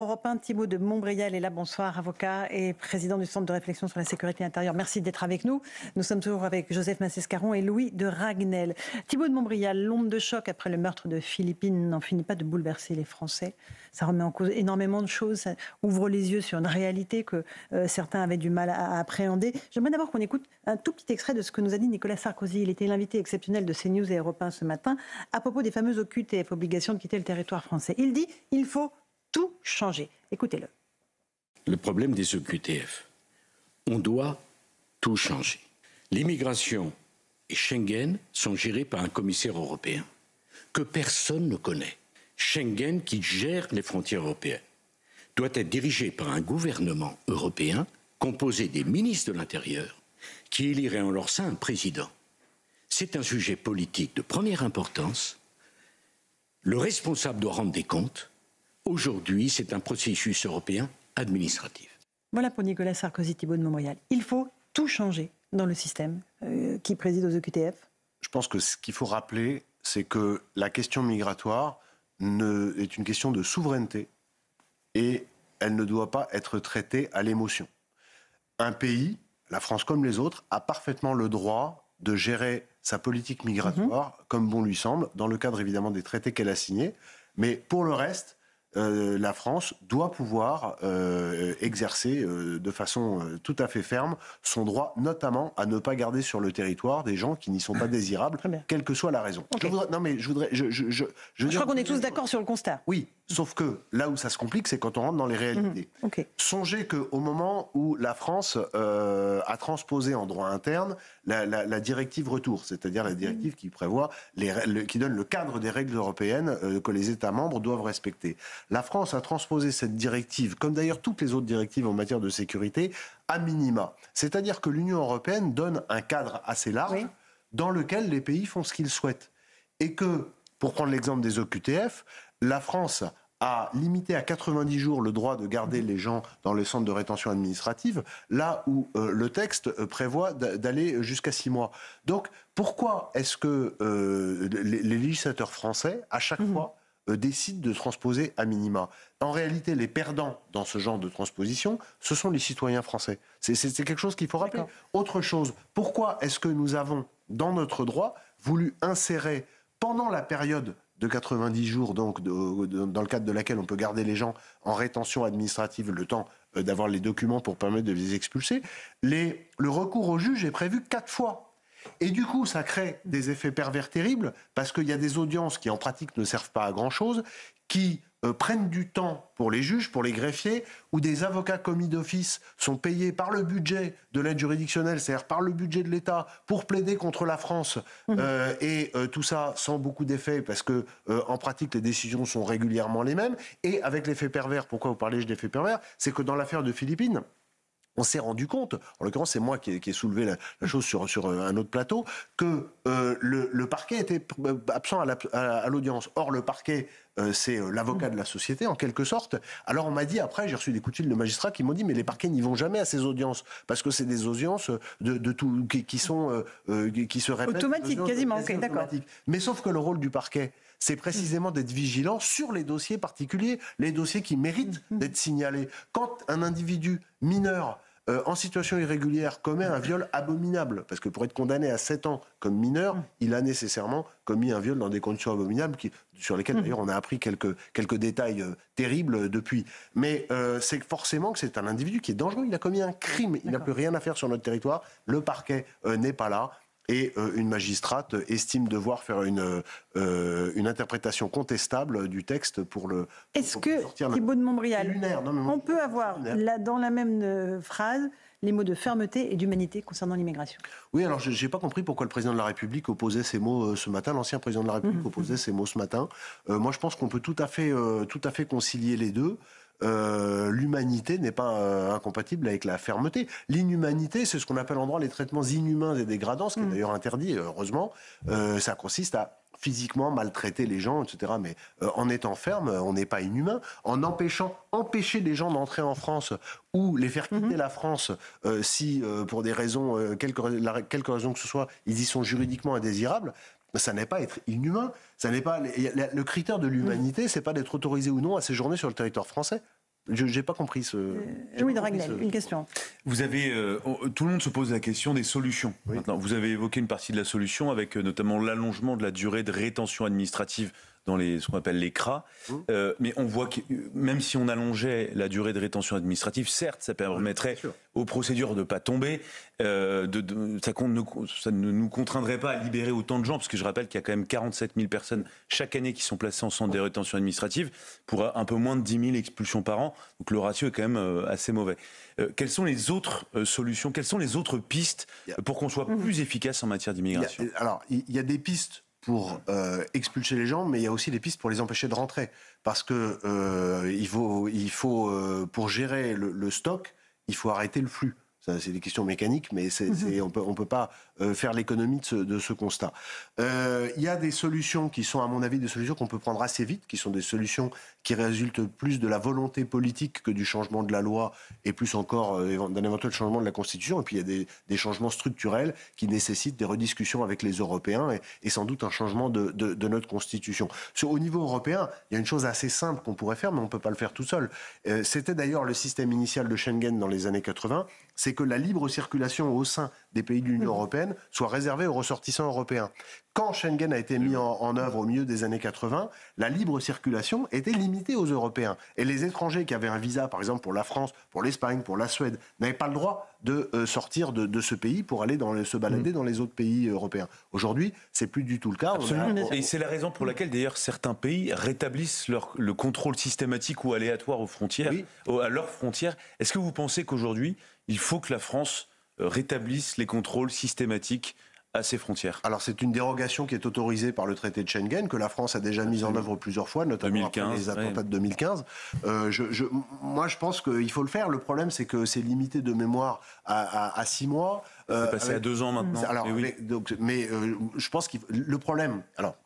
Europe 1, Thibault de Montbrial est là. Bonsoir, avocat et président du Centre de réflexion sur la sécurité intérieure. Merci d'être avec nous. Nous sommes toujours avec Joseph Massescaron et Louis de Ragnel. Thibault de Montbrial, l'onde de choc après le meurtre de Philippine n'en finit pas de bouleverser les Français. Ça remet en cause énormément de choses, ça ouvre les yeux sur une réalité que euh, certains avaient du mal à, appréhender. J'aimerais d'abord qu'on écoute un tout petit extrait de ce que nous a dit Nicolas Sarkozy. Il était l'invité exceptionnel de CNews et Europe 1 ce matin à propos des fameuses OQTF, obligation de quitter le territoire français. Il dit il faut tout changer. Écoutez-le. Le problème des EQTF, on doit tout changer. L'immigration et Schengen sont gérés par un commissaire européen que personne ne connaît. Schengen, qui gère les frontières européennes, doit être dirigé par un gouvernement européen composé des ministres de l'Intérieur qui éliraient en leur sein un président. C'est un sujet politique de première importance. Le responsable doit rendre des comptes Aujourd'hui, c'est un processus européen administratif. Voilà pour Nicolas Sarkozy, Thibault de Montréal. Il faut tout changer dans le système euh, qui préside aux EQTF Je pense que ce qu'il faut rappeler, c'est que la question migratoire ne, est une question de souveraineté et elle ne doit pas être traitée à l'émotion. Un pays, la France comme les autres, a parfaitement le droit de gérer sa politique migratoire mhm. comme bon lui semble, dans le cadre évidemment des traités qu'elle a signés. Mais pour le reste, euh, la France doit pouvoir euh, exercer euh, de façon tout à fait ferme son droit, notamment à ne pas garder sur le territoire des gens qui n'y sont pas désirables, quelle que soit la raison. non, mais je voudrais. Je, je, je crois qu'on est tous d'accord sur le constat. Oui, Sauf que là où ça se complique, c'est quand on rentre dans les réalités. Mhm. Songez qu'au moment où la France euh, a transposé en droit interne la, directive retour, c'est-à-dire la directive qui prévoit, les, qui donne le cadre des règles européennes euh, que les États membres doivent respecter. La France a transposé cette directive, comme d'ailleurs toutes les autres directives en matière de sécurité, à minima. C'est-à-dire que l'Union européenne donne un cadre assez large dans lequel les pays font ce qu'ils souhaitent. Et que, pour prendre l'exemple des OQTF, la France a limité à 90 jours le droit de garder les gens dans les centres de rétention administrative, là où euh, le texte euh, prévoit d'aller jusqu'à 6 mois. Donc pourquoi est-ce que euh, les, législateurs français, à chaque mhm. fois, décident de transposer à minima? En réalité, les perdants dans ce genre de transposition, ce sont les citoyens français. C'est quelque chose qu'il faut rappeler. Autre chose, pourquoi est-ce que nous avons, dans notre droit, voulu insérer pendant la période de 90 jours, donc dans le cadre de laquelle on peut garder les gens en rétention administrative le temps euh, d'avoir les documents pour permettre de les expulser, le recours au juge est prévu quatre fois. Et du coup, ça crée des effets pervers terribles parce qu'il y a des audiences qui en pratique ne servent pas à grand-chose, qui euh, prennent du temps pour les juges, pour les greffiers, où des avocats commis d'office sont payés par le budget de l'aide juridictionnelle, c'est-à-dire par le budget de l'État, pour plaider contre la France, mmh. euh, et euh, tout ça sans beaucoup d'effets, parce que en pratique les décisions sont régulièrement les mêmes, et avec l'effet pervers. Pourquoi vous parlez d'effet pervers? C'est que dans l'affaire de Philippines, on s'est rendu compte, en l'occurrence c'est moi qui ai, soulevé la, chose sur, sur un autre plateau, que le, parquet était absent à l'audience. Or le parquet euh, c'est euh, l'avocat de la société en quelque sorte. Alors on m'a dit après, j'ai reçu des coups de fil de magistrats qui m'ont dit mais les parquets n'y vont jamais à ces audiences parce que c'est des audiences de, tout qui, sont euh, qui se répètent. Automatiques quasiment, d'accord. Mais sauf que le rôle du parquet, c'est précisément d'être vigilant sur les dossiers particuliers, les dossiers qui méritent mmh. d'être signalés. Quand un individu mineur euh, en situation irrégulière commet un viol abominable, parce que pour être condamné à 7 ans comme mineur, mm. il a nécessairement commis un viol dans des conditions abominables, sur lesquelles mm. d'ailleurs on a appris quelques, quelques détails euh, terribles depuis. Mais euh, c'est forcément que c'est un individu qui est dangereux, il a commis un crime, il n'a plus rien à faire sur notre territoire, le parquet n'est pas là, et euh, une magistrate estime devoir faire une, euh, une interprétation contestable du texte pour le. Est-ce que, Thibault de Montbrial, on peut avoir là, dans la même euh, phrase les mots de fermeté et d'humanité concernant l'immigration? Oui, alors je n'ai pas compris pourquoi le président de la République opposait ces mots ce matin, l'ancien président de la République mmh. opposait ces mots ce matin. moi, je pense qu'on peut tout à fait, tout à fait concilier les deux. Euh, l'humanité n'est pas euh, incompatible avec la fermeté. L'inhumanité, c'est ce qu'on appelle en droit les traitements inhumains et dégradants, ce qui est mm. d'ailleurs interdit, heureusement. Euh, ça consiste à physiquement maltraiter les gens, etc. Mais en étant ferme, on n'est pas inhumain. En empêchant, empêcher les gens d'entrer en France ou les faire quitter mm-hmm. la France si, pour des raisons, quelques, quelques raisons que ce soit, ils y sont juridiquement indésirables, ça n'est pas être inhumain. Ça n'est pas le critère de l'humanité, c'est pas d'être autorisé ou non à séjourner sur le territoire français. Je n'ai pas compris ce. Louis de Ragnel, une question. Vous avez, tout le monde se pose la question des solutions. Maintenant, vous avez évoqué une partie de la solution avec notamment l'allongement de la durée de rétention administrative dans les, ce qu'on appelle les CRA. Mmh. Euh, mais on voit que même si on allongeait la durée de rétention administrative, certes, ça permettrait aux procédures de ne pas tomber. Euh, de, ça, ne, ça, ne, nous contraindrait pas à libérer autant de gens, parce que je rappelle qu'il y a quand même 47 000 personnes chaque année qui sont placées en centre de rétention administrative pour un peu moins de 10 000 expulsions par an. Donc le ratio est quand même euh, assez mauvais. quelles sont les autres solutions Quelles sont les autres pistes pour qu'on soit mmh. plus efficace en matière d'immigration? Alors, il y a des pistes pour euh, expulser les gens, mais il y a aussi des pistes pour les empêcher de rentrer. Parce que euh, il faut, il faut euh, pour gérer le, stock, il faut arrêter le flux c'est des questions mécaniques, mais mhm. on peut, ne peut pas euh, faire l'économie de ce, constat. Euh, il y a des solutions qui sont, à mon avis, des solutions qu'on peut prendre assez vite, qui sont des solutions qui résultent plus de la volonté politique que du changement de la loi et plus encore euh, d'un éventuel changement de la Constitution. Et puis il y a des, changements structurels qui nécessitent des rediscussions avec les Européens et, sans doute un changement de, notre Constitution. au niveau européen, il y a une chose assez simple qu'on pourrait faire, mais on ne peut pas le faire tout seul. C'était d'ailleurs le système initial de Schengen dans les années 80 c'est que la libre circulation au sein des pays de l'Union européenne soit réservée aux ressortissants européens. Quand Schengen a été mis en, œuvre au milieu des années 80, la libre circulation était limitée aux Européens. Et les étrangers qui avaient un visa, par exemple pour la France, pour l'Espagne, pour la Suède, n'avaient pas le droit de euh, sortir de, ce pays pour aller dans se balader mmh. dans les autres pays européens. Aujourd'hui, c'est plus du tout le cas. Et c'est la raison pour laquelle d'ailleurs certains pays rétablissent leur, le contrôle systématique ou aléatoire aux frontières, à leurs frontières. Est-ce que vous pensez qu'aujourd'hui il faut que la France euh, rétablisse les contrôles systématiques à ses frontières. Alors c'est une dérogation qui est autorisée par le traité de Schengen, que la France a déjà mise en œuvre plusieurs fois, notamment après les attentats de 2015. Euh, moi je pense qu'il faut le faire. Le problème c'est que c'est limité de mémoire à, six mois. Euh, c'est passé à deux ans maintenant. Alors, mais, donc, mais je pense que le problème, alors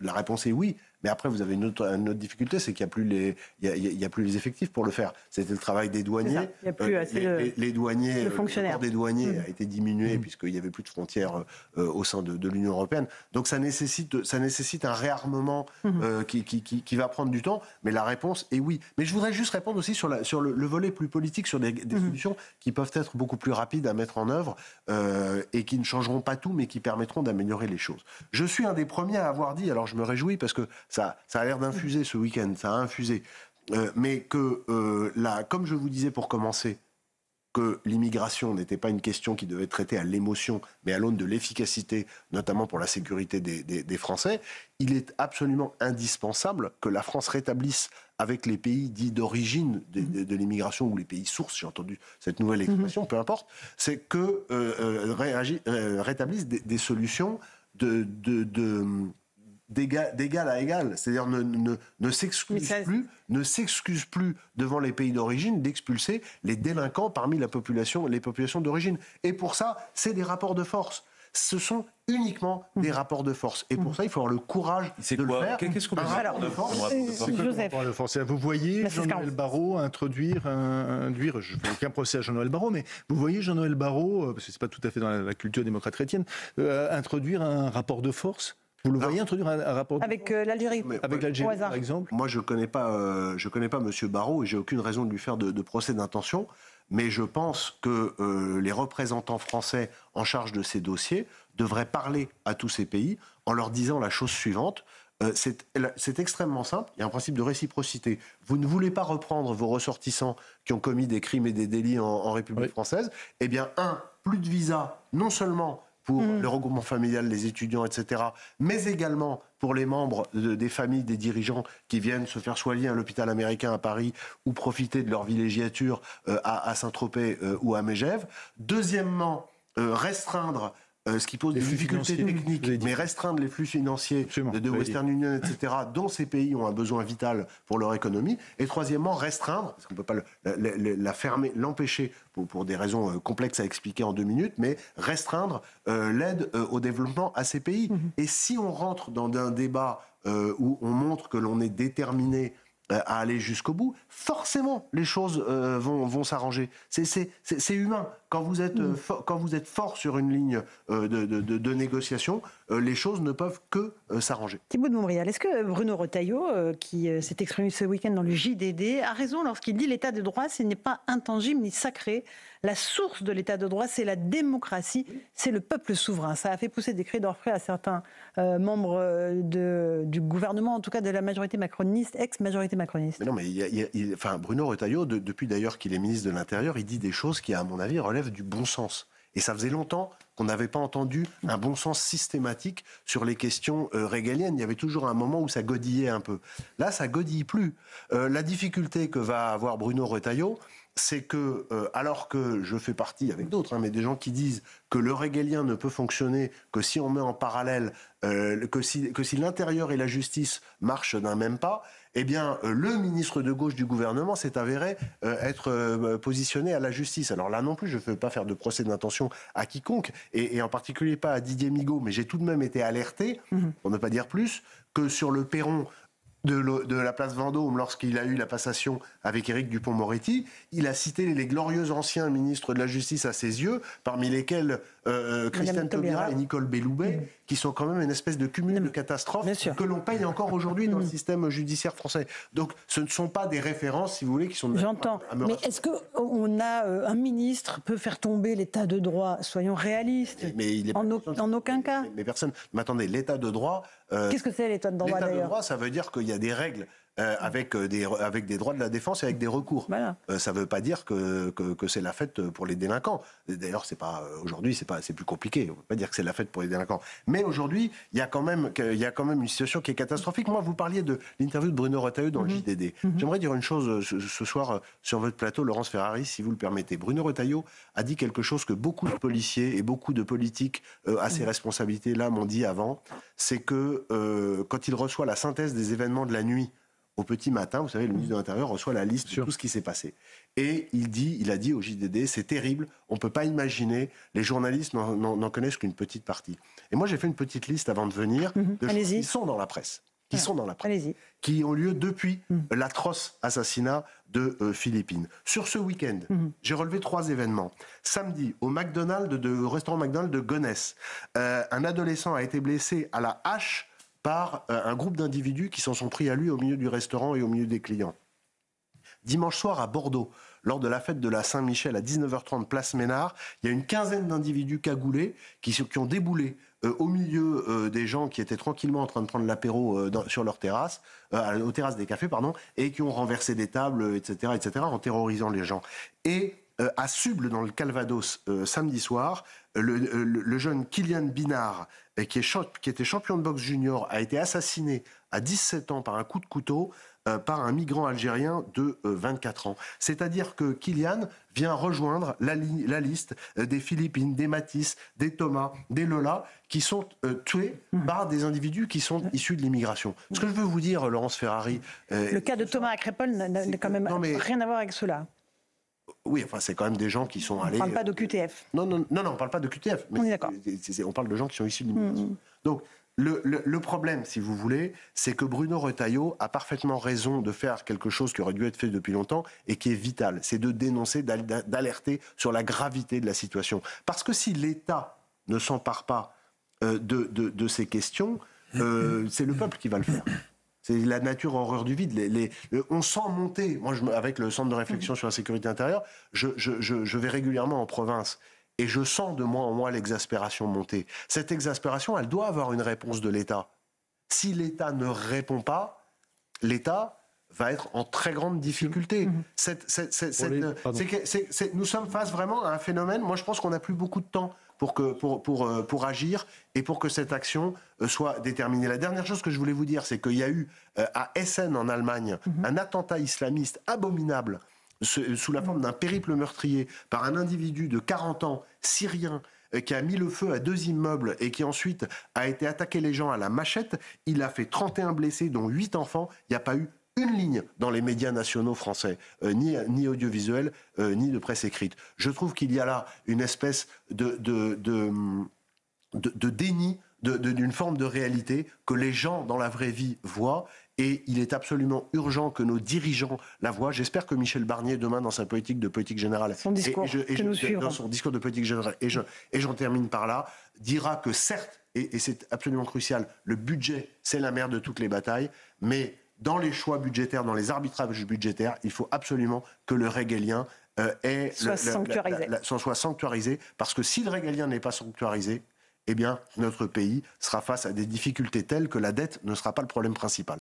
la réponse est oui, mais après, vous avez une autre, une autre difficulté, c'est qu'il n'y a, plus les, il y a, plus les effectifs pour le faire. C'était le travail des douaniers. Il y a plus euh, les, douaniers, le, fonctionnaire. des douaniers mmh. a été diminué mmh. puisqu'il n'y avait plus de frontières euh, au sein de, l'Union européenne. Donc ça nécessite, ça nécessite un réarmement mmh. euh, qui, qui, qui, va prendre du temps. Mais la réponse est oui. Mais je voudrais juste répondre aussi sur, la, sur le, volet plus politique, sur des, solutions qui peuvent être beaucoup plus rapides à mettre en œuvre et qui ne changeront pas tout, mais qui permettront d'améliorer les choses. Je suis un des premiers à avoir dit, alors je me réjouis parce que ça, ça a l'air d'infuser ce week-end, ça a infusé. Euh, mais que, euh, là, comme je vous disais pour commencer, que l'immigration n'était pas une question qui devait être traitée à l'émotion, mais à l'aune de l'efficacité, notamment pour la sécurité des, Français, il est absolument indispensable que la France rétablisse avec les pays dits d'origine de, l'immigration ou les pays sources, j'ai entendu cette nouvelle expression, peu importe, c'est que euh, euh rétablisse des, solutions de, de d'égal à égal, c'est-à-dire ne, ne, ne s'excuse plus, ne s'excuse plus devant les pays d'origine d'expulser les délinquants parmi la population, les populations d'origine. Et pour ça, c'est des rapports de force. Ce sont uniquement mmh. des rapports de force. Et pour mmh. ça, il faut avoir le courage de le faire. Qu'est-ce qu'on rapport de force Joseph. Vous voyez Jean-Noël Barrot introduire, induire, je ne fais aucun procès à Jean-Noël Barrot, mais vous voyez Jean-Noël Barrot, euh, parce que ce n'est pas tout à fait dans la culture démocrate chrétienne, euh, introduire un rapport de force vous le voyez introduire un, rapport avec euh, l'Algérie, avec l'Algérie par exemple. Moi, je connais pas, euh, je connais pas Monsieur Barrault et j'ai aucune raison de lui faire de, procès d'intention. Mais je pense que euh, les représentants français en charge de ces dossiers devraient parler à tous ces pays en leur disant la chose suivante. c'est extrêmement simple. Il y a un principe de réciprocité. Vous ne voulez pas reprendre vos ressortissants qui ont commis des crimes et des délits en, République française. Eh bien, un, plus de visa, non seulement pour mm. le regroupement familial, les étudiants, etc., mais également pour les membres des familles des dirigeants qui viennent se faire soigner à l'hôpital américain à Paris ou profiter de leur villégiature euh, à, Saint-Tropez euh, ou à Megève. Deuxièmement, euh, restreindre ce qui pose des difficultés techniques, mais restreindre les flux financiers de, Western Union, etc., dont ces pays ont un besoin vital pour leur économie. Et troisièmement, restreindre, parce qu'on ne peut pas la, fermer, l'empêcher pour, des raisons euh, complexes à expliquer en deux minutes, mais restreindre euh, l'aide au développement à ces pays. Mm-hmm. Et si on rentre dans un débat où on montre que l'on est déterminé à aller jusqu'au bout, forcément les choses vont, vont s'arranger. C'est humain. Quand vous, êtes, mm. quand vous êtes fort sur une ligne de, de, de, négociation, les choses ne peuvent que s'arranger. Thibaut de Montbrial, est-ce que Bruno Retailleau, qui s'est exprimé ce week-end dans le JDD, a raison lorsqu'il dit l'état de droit, ce n'est pas intangible ni sacré la source de l'état de droit, c'est la démocratie, c'est le peuple souverain. Ça a fait pousser des cris d'orfraie à certains euh, membres euh, de, du gouvernement, en tout cas de la majorité macroniste, ex-majorité macroniste. Mais non, mais enfin, Bruno Retailleau, depuis d'ailleurs qu'il est ministre de l'Intérieur, il dit des choses qui, à mon avis, relèvent du bon sens. Et ça faisait longtemps qu'on n'avait pas entendu un bon sens systématique sur les questions euh, régaliennes. Il y avait toujours un moment où ça godillait un peu. Là, ça godille plus. la difficulté que va avoir Bruno Retailleau, c'est que, euh, alors que je fais partie avec d'autres, hein, mais des gens qui disent que le régalien ne peut fonctionner que si on met en parallèle, euh, que si, que si l'intérieur et la justice marchent d'un même pas, eh bien, euh, le ministre de gauche du gouvernement s'est avéré être positionné à la justice. Alors là non plus, je ne veux pas faire de procès d'intention à quiconque, et, en particulier pas à Didier Migaud, mais j'ai tout de même été alerté, mmh. pour ne pas dire plus, que sur le perron de, la place Vendôme lorsqu'il a eu la passation avec Éric Dupont-Moretti, il a cité les glorieux anciens ministres de la Justice à ses yeux, parmi lesquels euh, euh Christiane Taubira et Nicole Belloubet, qui sont quand même une espèce de cumul de catastrophes que l'on paye encore aujourd'hui dans le système judiciaire français. Donc ce ne sont pas des références, si vous voulez, qui sont... J'entends. Mais est-ce qu'on a euh, un ministre peut faire tomber l'état de droit Soyons réalistes. Mais il est en, en, aucun cas? Mais personne... Mais attendez, l'état de droit, euh, Qu'est-ce que c'est l'état de droit L'état de droit, ça veut dire qu'il y a des règles euh, avec, euh, des, avec des droits de la défense et avec des recours. Euh, ça ne veut pas dire que, que, c'est la fête pour les délinquants. D'ailleurs, c'est pas aujourd'hui, c'est pas, c'est plus compliqué. On ne peut pas dire que c'est la fête pour les délinquants. Mais aujourd'hui, il y a quand même, il y a quand même une situation qui est catastrophique. Moi, vous parliez de l'interview de Bruno Retailleau dans le mhm. JDD. Mhm. J'aimerais dire une chose ce, soir sur votre plateau, Laurence Ferrari, si vous le permettez. Bruno Retailleau a dit quelque chose que beaucoup de policiers et beaucoup de politiques à ses mhm. responsabilités là m'ont dit avant, c'est que quand il reçoit la synthèse des événements de la nuit au petit matin, vous savez, le ministre de l'Intérieur reçoit la liste de tout ce qui s'est passé. Et il dit, il a dit au JDD, c'est terrible, on ne peut pas imaginer, les journalistes n'en connaissent qu'une petite partie. Et moi, j'ai fait une petite liste avant de venir mhm. de choses qui sont dans la presse, qui sont dans la presse, qui ont lieu depuis mhm. l'atroce assassinat de euh, Philippines. Sur ce week-end, mhm. j'ai relevé trois événements. Samedi, au McDonald's, de, restaurant McDonald's de Gonesse, euh, un adolescent a été blessé à la hache euh, un groupe d'individus qui s'en sont pris à lui au milieu du restaurant et au milieu des clients. Dimanche soir à Bordeaux, lors de la fête de la Saint-Michel à 19h30 place Ménard, il y a une quinzaine d'individus cagoulés qui, qui, ont déboulé euh, au milieu euh, des gens qui étaient tranquillement en train de prendre l'apéro sur leur terrasse, aux terrasses des cafés, pardon, et qui ont renversé des tables, etc., etc., en terrorisant les gens. Et à Suble, dans le Calvados, samedi soir, le, jeune Kylian Binard, qui, est, qui était champion de boxe junior, a été assassiné à 17 ans par un coup de couteau euh, par un migrant algérien de 24 euh, ans. C'est-à-dire que Kylian vient rejoindre la, la liste euh, des Philippines, des Matisse, des Thomas, des Lola, qui sont tués mmh. par des individus qui sont issus de l'immigration. Ce que je veux vous dire, Laurence Ferrari... Le cas de Thomas Akrepol n'a quand même rien à voir avec cela. Oui, enfin, c'est quand même des gens qui sont allés. On ne parle pas de QTF. Non, non, non, non on ne parle pas de QTF. Mais on est d'accord. On parle de gens qui sont issus de l'immigration. Mm, mm. Donc, le, le, problème, si vous voulez, c'est que Bruno Retailleau a parfaitement raison de faire quelque chose qui aurait dû être fait depuis longtemps et qui est vital. C'est de dénoncer, d'alerter sur la gravité de la situation. Parce que si l'État ne s'empare pas euh, de, de, de, ces questions, euh, c'est le peuple qui va le faire. C'est la nature horreur du vide. Les, on sent monter. Moi, je, avec le centre de réflexion sur la sécurité intérieure, je, je, vais régulièrement en province. Et je sens de moi en moi l'exaspération monter. Cette exaspération, elle doit avoir une réponse de l'État. Si l'État ne répond pas, l'État va être en très grande difficulté. Mmh. nous sommes face vraiment à un phénomène. Moi, je pense qu'on n'a plus beaucoup de temps pour, que, pour, pour, euh, pour agir et pour que cette action euh, soit déterminée. La dernière chose que je voulais vous dire, c'est qu'il y a eu euh, à Essen en Allemagne mhm. un attentat islamiste abominable sous la forme d'un périple meurtrier par un individu de 40 ans, syrien, qui a mis le feu à deux immeubles et qui ensuite a été attaqué les gens à la machette. Il a fait 31 blessés, dont 8 enfants. Il n'y a pas eu une ligne dans les médias nationaux français, euh, ni, ni audiovisuels, euh, ni de presse écrite. Je trouve qu'il y a là une espèce de, de, de, de déni d'une forme de réalité que les gens dans la vraie vie voient Et il est absolument urgent que nos dirigeants la voient. J'espère que Michel Barnier, demain, dans sa politique de politique générale, son discours, dans son discours de politique générale, et j'en termine par là, dira que certes, et, c'est absolument crucial, le budget, c'est la mère de toutes les batailles, mais dans les choix budgétaires, dans les arbitrages budgétaires, il faut absolument que le régalien euh, soit, sanctuarisé. soit sanctuarisé, parce que si le régalien n'est pas sanctuarisé, eh bien, notre pays sera face à des difficultés telles que la dette ne sera pas le problème principal.